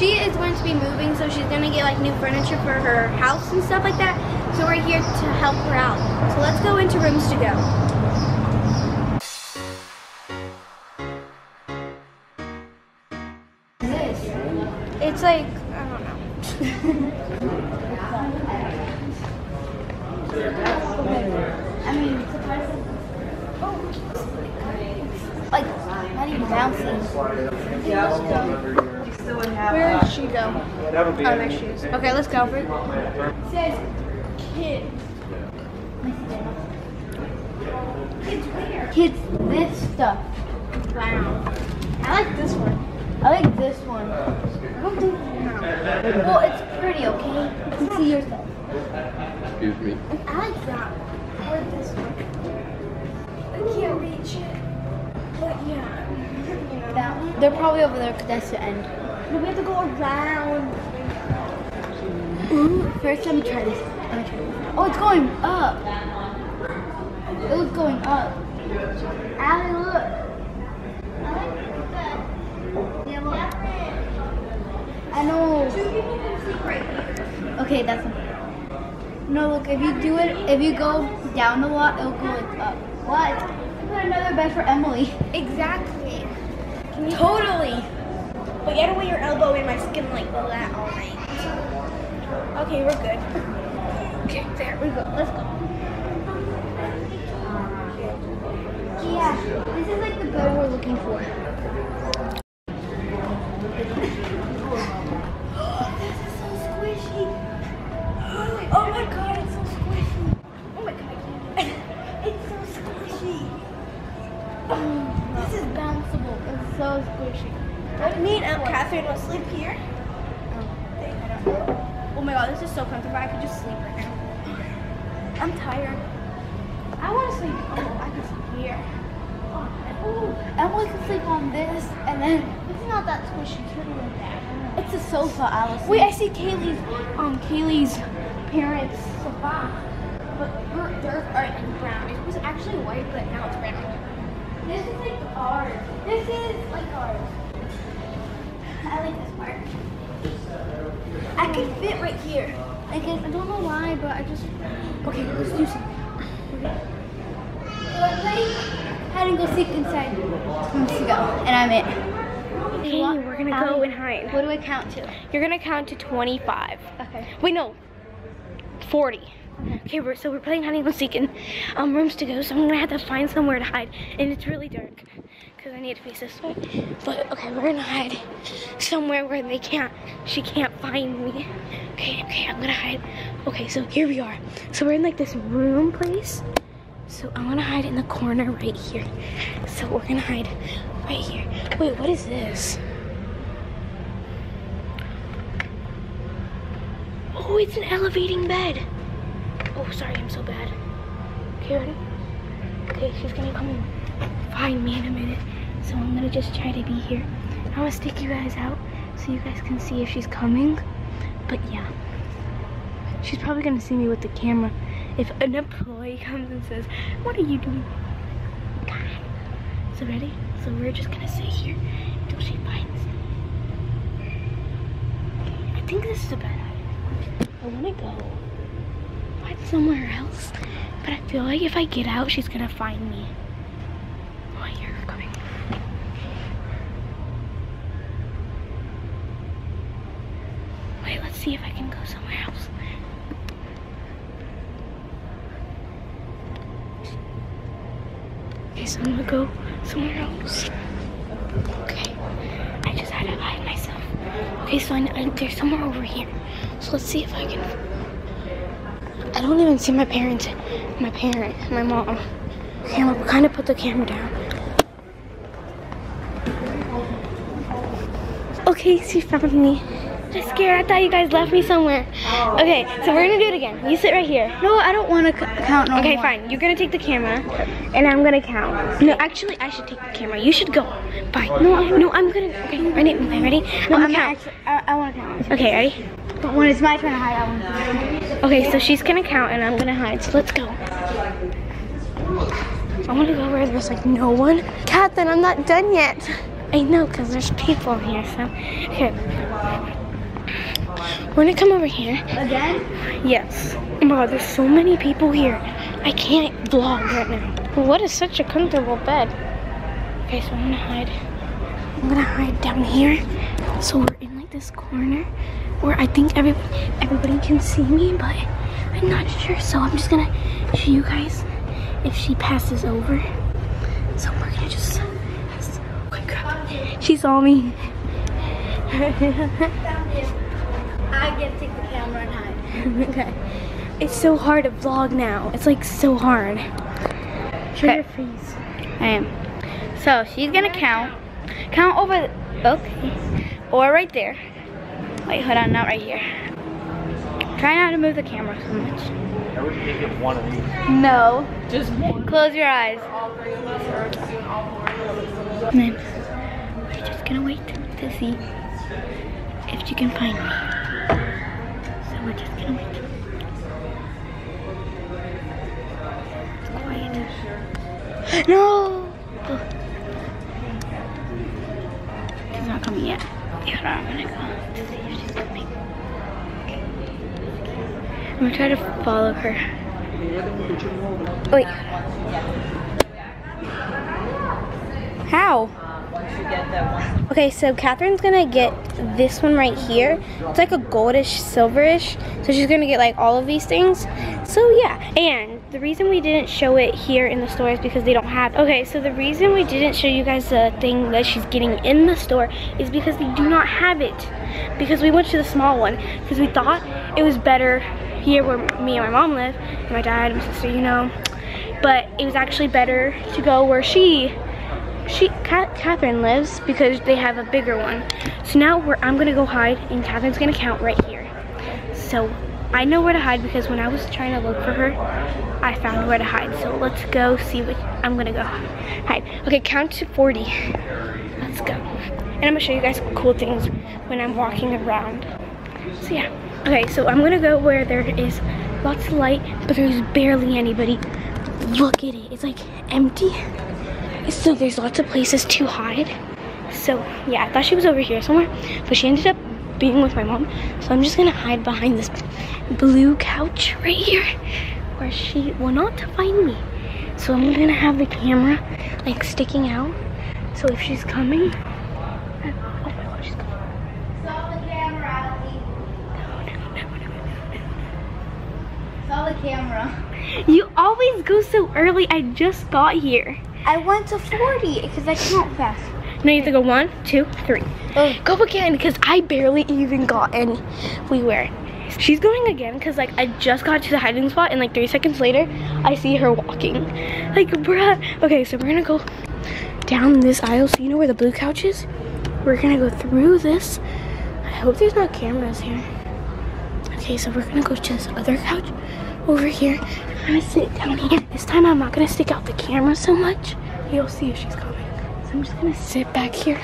she is going to be moving, so she's gonna get like new furniture for her house and stuff like that. So we're here to help her out. So let's go into rooms to go. This. It's like I don't know. I mean, surprisingly. Oh. Like, not even bouncing. Where did she go? Oh, there she is. Okay, let's go. It says kids. Kids where? Kids this stuff. Wow. I like this one. I like this one. I don't think Well, it's pretty, okay? You can see yourself. Excuse me. I like that. I like this one. I can't reach it. But yeah. You know. That one? They're probably over there because that's the end. No, we have to go around. Ooh, first let me try this. Let me try this. Oh, it's going up. It was going up. Allie, look. I like that. Yeah, look. I know. Okay, that's. No, look, if you do it, if you go down a lot, it'll go like up. What? Put another bed for Emily. Exactly. Totally. But you gotta put your elbow in my skin like that all night. Okay, we're good. Okay, there we go. Let's go. Yeah, this is like my god, this is so comfortable. I could just sleep right now. I'm tired. I want to sleep. Oh, I can sleep here. Oh, Emily can sleep on this, and then it's not that squishy. It's really like that. It's a sofa, Alice. Wait, I see Kaylee's, um, Kaylee's parents' sofa, but her, theirs are in brown. It was actually white, but now it's brown. This is like ours. This is like ours. I like this part. I can fit right here. I guess I don't know why, but I just okay. Let's do some. Let's play hide and go seek inside. Let's go, and I'm it. Hey, we're gonna go Allie, and hide. What do I count to? You're gonna count to 25. Okay. Wait, no. 40. Okay, we're, so we're playing hide and go seek in um, rooms to go, so I'm gonna have to find somewhere to hide. And it's really dark, because I need to face this way. But, okay, we're gonna hide somewhere where they can't, she can't find me. Okay, okay, I'm gonna hide. Okay, so here we are. So we're in like this room place. So I'm gonna hide in the corner right here. So we're gonna hide right here. Wait, what is this? Oh, it's an elevating bed. Oh, sorry, I'm so bad. Okay, ready? Okay, she's gonna come find me in a minute. So I'm gonna just try to be here. I'm gonna stick you guys out so you guys can see if she's coming. But yeah, she's probably gonna see me with the camera. If an employee comes and says, what are you doing? God. So ready? So we're just gonna sit here until she finds me. I think this is a bad idea. I wanna go find somewhere else, but I feel like if I get out, she's gonna find me. Oh, I hear coming. Wait, let's see if I can go somewhere else. Okay, so I'm gonna go somewhere else. Okay, I just had to hide myself. Okay, so I, I, there's somewhere over here. So let's see if I can. I don't even see my parents, my parent, my mom. Okay, gonna kind of put the camera down. Okay, she found me. I'm scared. I thought you guys left me somewhere. Okay, so we're gonna do it again. You sit right here. No, I don't want to count no Okay, more. fine. You're gonna take the camera, and I'm gonna count. No, actually, I should take the camera. You should go. Bye. No, I, no, I'm gonna. Okay, ready? Okay, ready? No, I'm I'm gonna count. actually, I, I want to count. Okay, ready? But when it's my turn to hide, I want to count. Okay, so she's gonna count, and I'm gonna hide. So let's go. I want to go where there's like no one. Then I'm not done yet. I know, because there's people here, so. Okay. We're gonna come over here. Again? Yes. Oh my god, there's so many people here. I can't vlog right now. What is such a comfortable bed? Okay, so I'm gonna hide. I'm gonna hide down here. So we're in like this corner where I think everybody everybody can see me, but I'm not sure. So I'm just gonna show you guys if she passes over. So we're gonna just. Oh. She saw me. I get to take the camera and hide. okay. It's so hard to vlog now. It's like so hard. Show Okay. your face. I am. So she's gonna count. Count over. Okay. Or right there. Wait, hold on, not right here. Try not to move the camera so much. I would think of one of these. No. Just close your eyes. And then we're just gonna wait to see if she can find me. So we're just gonna wait. It's quiet. No! I'm gonna go. I'm gonna try to follow her. Wait. How? Okay, so Catherine's gonna get this one right here. It's like a goldish, silverish. So she's gonna get like all of these things. So yeah, and the reason we didn't show it here in the store is because they don't have. Okay, so the reason we didn't show you guys the thing that she's getting in the store is because they do not have it. Because we went to the small one because we thought it was better here where me and my mom live, and my dad and my sister, you know. But it was actually better to go where she she Catherine lives because they have a bigger one. So now I'm gonna go hide and Catherine's gonna count right here. So I know where to hide because when I was trying to look for her, I found where to hide. So let's go see what I'm gonna go hide. Okay, count to 40. Let's go. And I'm gonna show you guys cool things when I'm walking around. So yeah. Okay, so I'm gonna go where there is lots of light, but there's barely anybody. Look at it, it's like empty. So there's lots of places to hide. So yeah, I thought she was over here somewhere, but she ended up being with my mom. So I'm just gonna hide behind this blue couch right here, where she will not find me. So I'm gonna have the camera like sticking out. So if she's coming, oh my god, she's coming. Saw the camera, Ali. No, no, no, no, no. Saw the camera. You always go so early. I just got here. I went to 40 because I count fast. No, you have to go one, two, three. Oh. Go again because I barely even got any. We anywhere. She's going again because like I just got to the hiding spot and like three seconds later I see her walking. Like bruh. Okay, so we're gonna go down this aisle. So you know where the blue couch is? We're gonna go through this. I hope there's not cameras here. Okay, so we're gonna go to this other couch over here. I'm gonna sit down here. This time I'm not gonna stick out the camera so much. You'll see if she's coming. So I'm just gonna sit back here.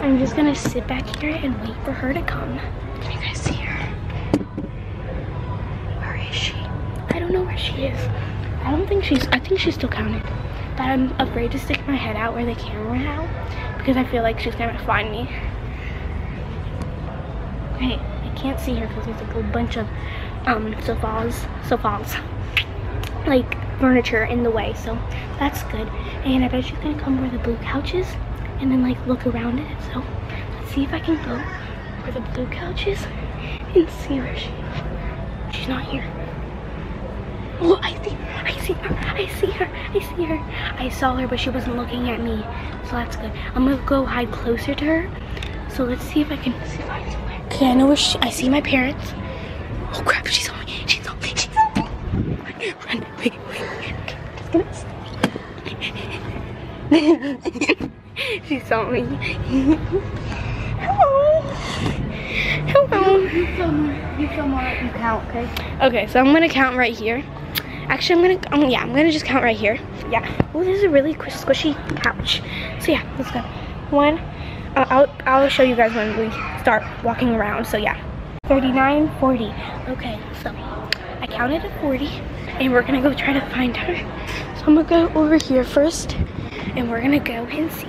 I'm just gonna sit back here and wait for her to come. Can you guys see her? Where is she? I don't know where she is. I don't think she's, I think she's still counting. But I'm afraid to stick my head out where the camera out because I feel like she's gonna find me. Hey, I can't see her because there's like a bunch of um sofas, sofas, like furniture in the way. So that's good. And I bet she's gonna come where the blue couch is and then like look around it. So let's see if I can go where the blue couch is and see where she is. She's not here. Oh, I see. I see her. I see her. I see her. I saw her, but she wasn't looking at me. So that's good. I'm gonna go hide closer to her. So let's see if I can see if I can- Okay, I know where she I see my parents. Oh crap, she's on me. She's on me. She's on me. Run, run, wait, wait. Okay, I'm just gonna she saw me. Hello. Hello. You film, you film all you count, okay? Okay, so I'm gonna count right here. Actually, I'm gonna, um, yeah, I'm gonna just count right here. Yeah. Oh, this is a really squishy couch. So yeah, let's go. One, uh, I'll, I'll show you guys when we start walking around. So yeah, 39, 40. Okay, so I counted to 40, and we're gonna go try to find her. So I'm gonna go over here first, and we're gonna go and see.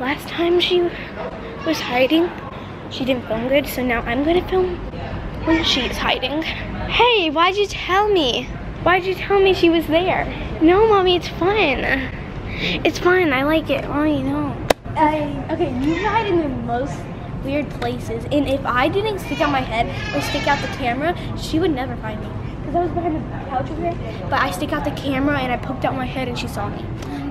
last time she was hiding, she didn't film good, so now I'm gonna film when she's hiding. Hey, why'd you tell me? Why'd you tell me she was there? No, mommy, it's fun. It's fun. I like it. Mommy, no. I, okay, you hide in the most weird places, and if I didn't stick out my head or stick out the camera, she would never find me. Because I was behind the couch over there, but I stick out the camera and I poked out my head and she saw me.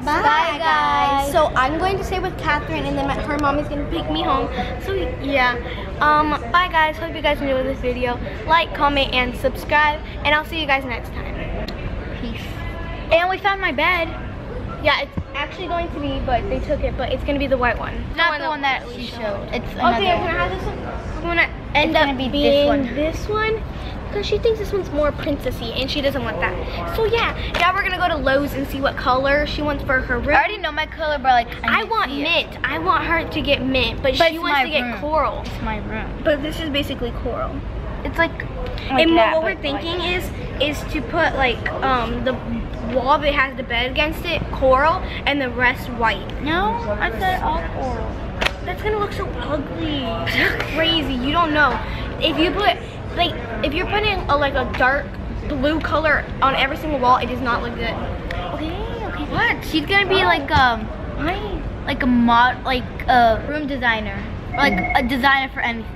Bye, guys. So I'm going to stay with Catherine and then my, her mom is going to pick me home. So yeah, um, bye guys. Hope you guys enjoyed this video. Like, comment, and subscribe. And I'll see you guys next time. Peace. And we found my bed. Yeah, it's actually going to be, but they took it, but it's going to be the white one. Not the one that we showed. It's Okay, another. can I have this one? I'm gonna end It's up gonna be this being one. this one because she thinks this one's more princessy and she doesn't want that. So yeah, now we're gonna go to Lowe's and see what color she wants for her room. I already know my color, but like I, to want it. mint. I want her to get mint, but, But she wants to get room. coral. It's my room. But this is basically coral. It's like. like and that, what we're thinking like- is is to put like um the wall that has the bed against it coral and the rest white. No, I said all coral. That's gonna look so ugly. You're crazy. You don't know. If you put like if you're putting a like a dark blue color on every single wall, it does not look good. Okay, okay. What? She's gonna be like um like a mod like a room designer or like a designer for anything.